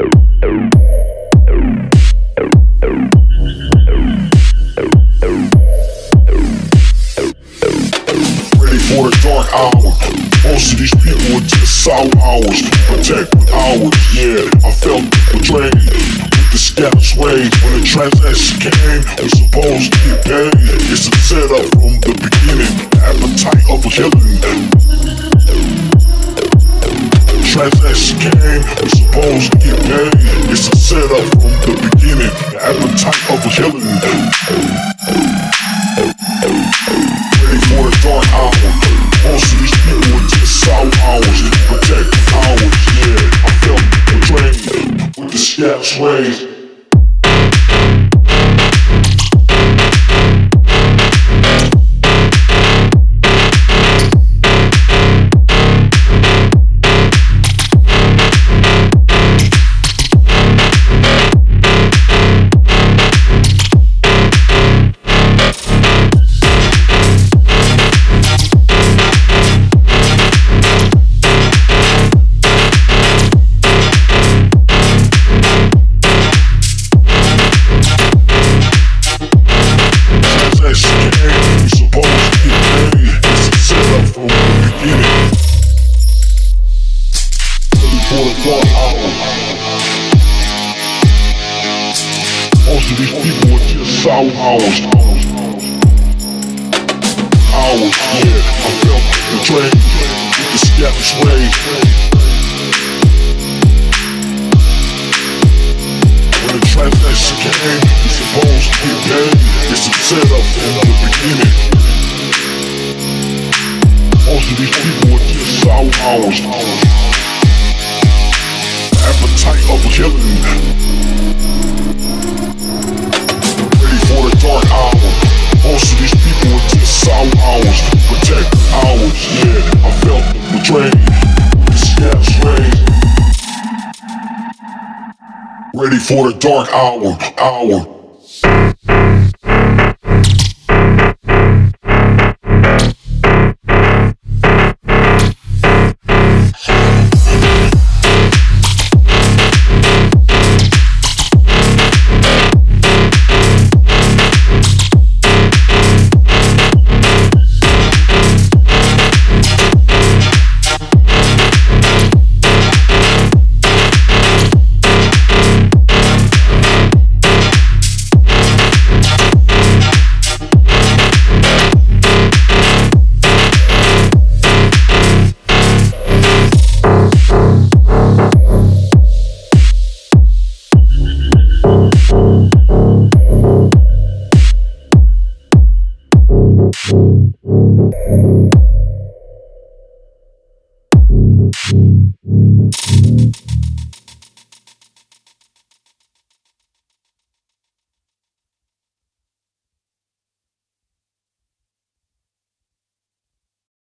For a dark hour. Most of these people are just sour hours. Protect with hours, yeah. I felt betrayed. With the scouts way when the transaction came, we supposed to get paid. It's a setup from the beginning. Appetite of a killing. Transaction came, supposed to get paid. It's a setup from the beginning. The appetite of a killing ready for a dark hour. Most of these people are just sour hours. Protect hours, yeah. I felt betrayed with the scouts raised. Most of these people are just sour hours. Hours, yeah. I felt betrayed with the scouts raised. When the transaction came, we supposed to get paid. It's a setup from the beginning. Most of these people are just sour hours. Killing. Ready for the dark hour. Most of these people are just hours. Protect hours, yeah. I felt betrayed. This. Ready for the dark hour, hour.